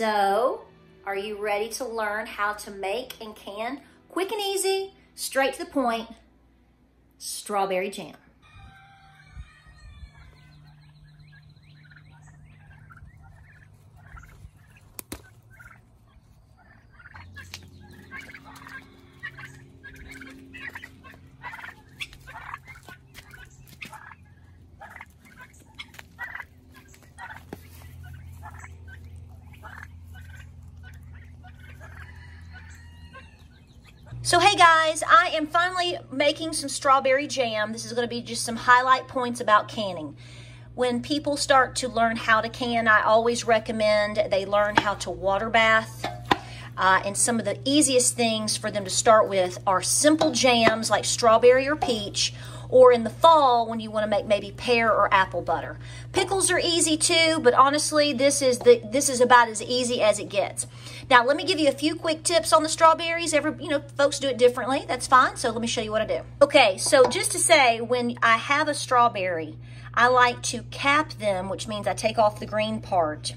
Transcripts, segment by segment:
So, are you ready to learn how to make and can quick and easy, straight to the point, strawberry jam? So hey guys, I am finally making some strawberry jam. This is gonna be just some highlight points about canning. When people start to learn how to can, I always recommend they learn how to water bath. Uh, and some of the easiest things for them to start with are simple jams like strawberry or peach, or in the fall when you want to make maybe pear or apple butter. Pickles are easy too, but honestly, this is the this is about as easy as it gets. Now, let me give you a few quick tips on the strawberries. Every, you know, folks do it differently. That's fine. So let me show you what I do. Okay, so just to say, when I have a strawberry, I like to cap them, which means I take off the green part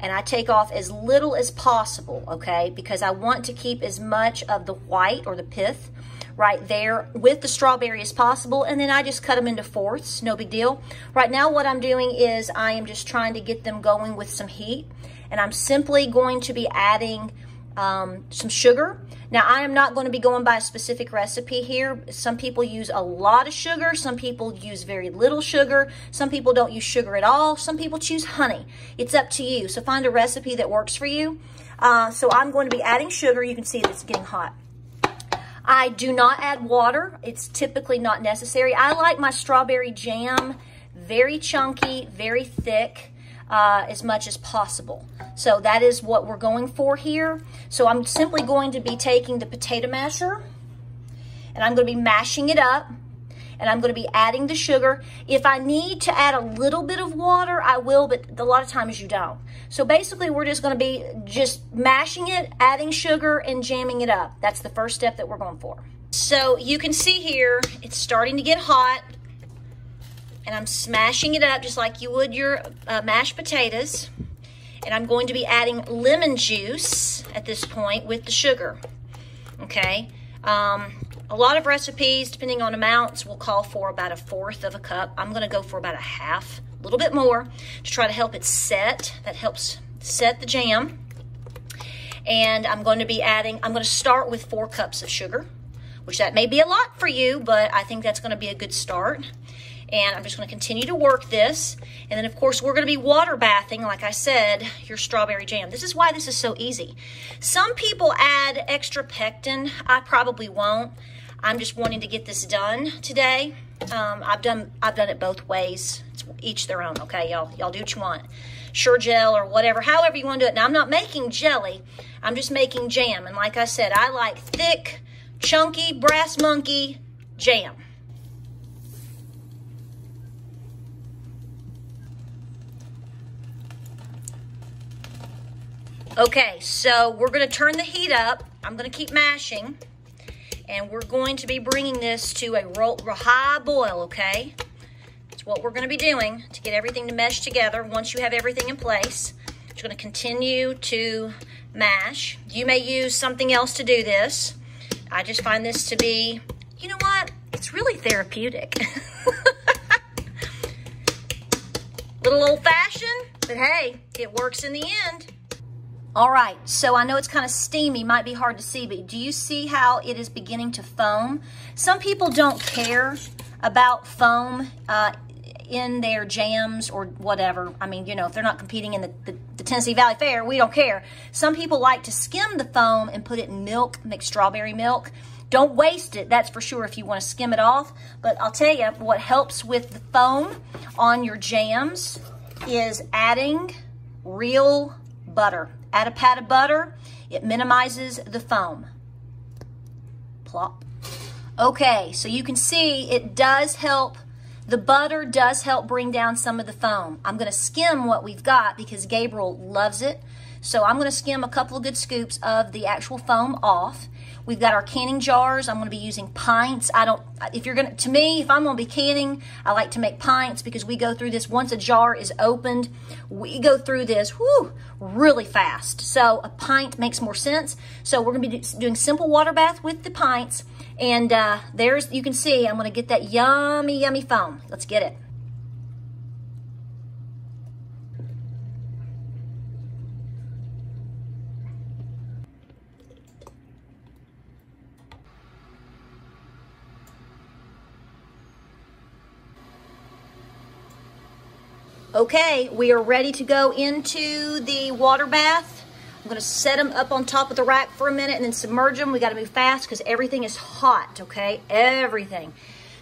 and I take off as little as possible, okay? Because I want to keep as much of the white or the pith right there with the strawberry as possible. And then I just cut them into fourths, no big deal. Right now what I'm doing is I am just trying to get them going with some heat and I'm simply going to be adding um, some sugar. Now, I am not going to be going by a specific recipe here. Some people use a lot of sugar. Some people use very little sugar. Some people don't use sugar at all. Some people choose honey. It's up to you. So find a recipe that works for you. Uh, so I'm going to be adding sugar. You can see it's getting hot. I do not add water. It's typically not necessary. I like my strawberry jam very chunky, very thick uh, as much as possible. So that is what we're going for here. So I'm simply going to be taking the potato masher and I'm going to be mashing it up and I'm going to be adding the sugar. If I need to add a little bit of water, I will, but a lot of times you don't. So basically we're just going to be just mashing it, adding sugar, and jamming it up. That's the first step that we're going for. So you can see here, it's starting to get hot and I'm smashing it up just like you would your uh, mashed potatoes. And I'm going to be adding lemon juice at this point with the sugar, okay? Um, a lot of recipes, depending on amounts, will call for about a fourth of a cup. I'm gonna go for about a half, a little bit more, to try to help it set. That helps set the jam. And I'm going to be adding, I'm gonna start with four cups of sugar, which that may be a lot for you, but I think that's gonna be a good start and I'm just going to continue to work this. And then, of course, we're going to be water bathing, like I said, your strawberry jam. This is why this is so easy. Some people add extra pectin. I probably won't. I'm just wanting to get this done today. Um, I've done I've done it both ways. It's each their own, okay, y'all. Y'all do what you want. Sure-Jell or whatever, however you want to do it. Now, I'm not making jelly. I'm just making jam. And like I said, I like thick, chunky, brass monkey jam. Okay, so we're going to turn the heat up. I'm going to keep mashing. And we're going to be bringing this to a, high boil, okay? That's what we're going to be doing to get everything to mesh together. Once you have everything in place, going to continue to mash. You may use something else to do this. I just find this to be, you know what? It's really therapeutic. Little old-fashioned, but hey, it works in the end. All right, so I know it's kind of steamy, might be hard to see, but do you see how it is beginning to foam? Some people don't care about foam uh, in their jams or whatever. I mean, you know, if they're not competing in the, the, the, Tennessee Valley Fair, we don't care. Some people like to skim the foam and put it in milk, mixed strawberry milk. Don't waste it, that's for sure, if you want to skim it off. But I'll tell you, what helps with the foam on your jams is adding real butter. Add a pat of butter. It minimizes the foam. Plop. Okay, so you can see it does help, the butter does help bring down some of the foam. I'm gonna skim what we've got because Gabriel loves it. So I'm gonna skim a couple of good scoops of the actual foam off. We've got our canning jars. I'm gonna be using pints. I don't, if you're gonna, to me, if I'm gonna be canning, I like to make pints because we go through this, once a jar is opened, we go through this, whoo, really fast. So a pint makes more sense. So we're gonna be doing simple water bath with the pints. And uh, there's, you can see, I'm gonna get that yummy, yummy foam. Let's get it. Okay, we are ready to go into the water bath. I'm gonna set them up on top of the rack for a minute and then submerge them. We gotta move fast because everything is hot, okay? Everything.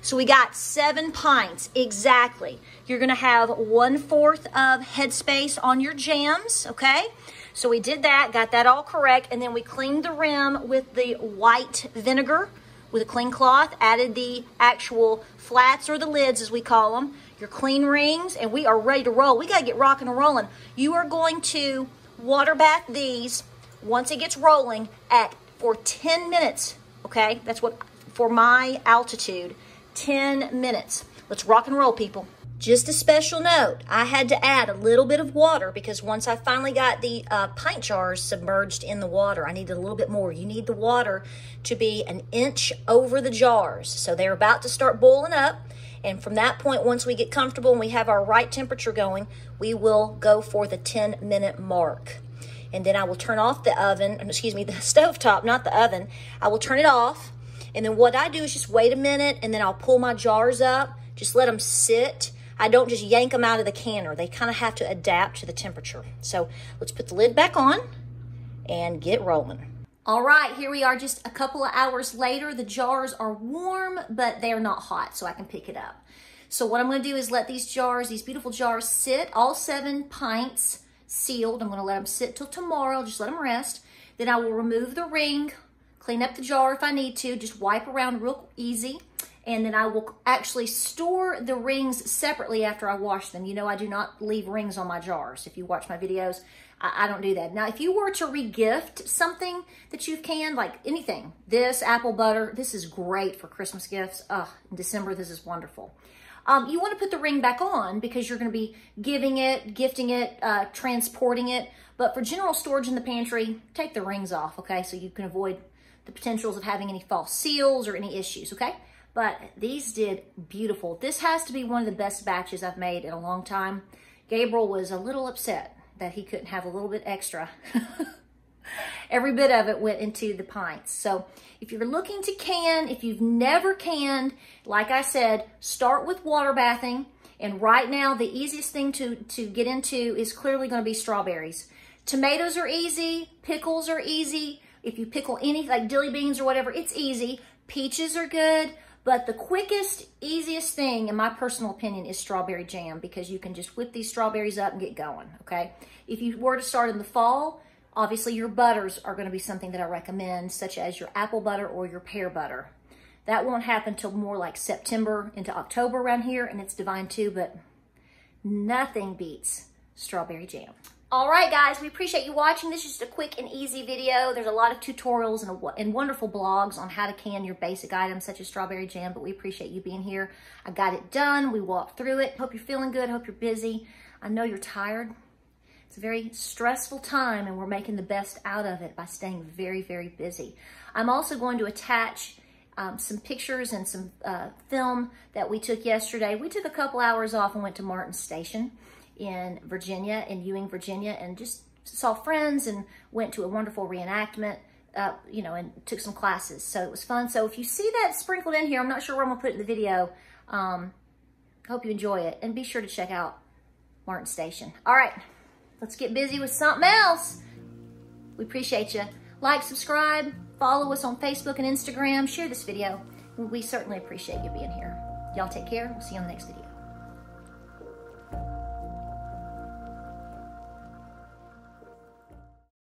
So we got seven pints, exactly. You're gonna have one fourth of headspace on your jams, okay? So we did that, got that all correct, and then we cleaned the rim with the white vinegar with a clean cloth, added the actual flats or the lids as we call them, your clean rings, and we are ready to roll. We got to get rocking and rolling. You are going to water bath these once it gets rolling at for 10 minutes, okay? That's what, for my altitude, 10 minutes. Let's rock and roll, people. Just a special note, I had to add a little bit of water because once I finally got the uh, pint jars submerged in the water, I needed a little bit more. You need the water to be an inch over the jars. So they're about to start boiling up. And from that point, once we get comfortable and we have our right temperature going, we will go for the 10 minute mark. And then I will turn off the oven, excuse me, the stove top, not the oven. I will turn it off. And then what I do is just wait a minute and then I'll pull my jars up, just let them sit. I don't just yank them out of the canner. They kind of have to adapt to the temperature. So let's put the lid back on and get rolling. All right, here we are just a couple of hours later. The jars are warm, but they're not hot, so I can pick it up. So what I'm gonna do is let these jars, these beautiful jars sit, all seven pints sealed. I'm gonna let them sit till tomorrow, just let them rest. Then I will remove the ring, clean up the jar if I need to, just wipe around real easy. And then I will actually store the rings separately after I wash them. You know I do not leave rings on my jars. If you watch my videos, I, I don't do that. Now, if you were to regift something that you've canned, like anything, this apple butter, this is great for Christmas gifts. Ugh, in December, this is wonderful. Um, you want to put the ring back on because you're going to be giving it, gifting it, uh, transporting it. But for general storage in the pantry, take the rings off, okay? So you can avoid the potentials of having any false seals or any issues, okay? But these did beautiful. This has to be one of the best batches I've made in a long time. Gabriel was a little upset that he couldn't have a little bit extra. Every bit of it went into the pints. So if you're looking to can, if you've never canned, like I said, start with water bathing. And right now, the easiest thing to, to get into is clearly going to be strawberries. Tomatoes are easy. Pickles are easy. If you pickle any, like dilly beans or whatever, it's easy. Peaches are good. But the quickest, easiest thing, in my personal opinion, is strawberry jam because you can just whip these strawberries up and get going, okay? If you were to start in the fall, obviously your butters are going to be something that I recommend, such as your apple butter or your pear butter. That won't happen till more like September into October around here, and it's divine too, but nothing beats strawberry jam. All right, guys, we appreciate you watching. This is just a quick and easy video. There's a lot of tutorials and, a, and wonderful blogs on how to can your basic items such as strawberry jam, but we appreciate you being here. I got it done. We walked through it. Hope you're feeling good. Hope you're busy. I know you're tired. It's a very stressful time, and we're making the best out of it by staying very, very busy. I'm also going to attach um, some pictures and some uh, film that we took yesterday. We took a couple hours off and went to Martin Station in Virginia, in Ewing, Virginia, and just saw friends and went to a wonderful reenactment, uh, you know, and took some classes. So it was fun. So if you see that sprinkled in here, I'm not sure where I'm to put it in the video. Um, hope you enjoy it. And be sure to check out Martin Station. All right, let's get busy with something else. We appreciate you. Like, subscribe, follow us on Facebook and Instagram, share this video. We certainly appreciate you being here. Y'all take care. We'll see you on the next video.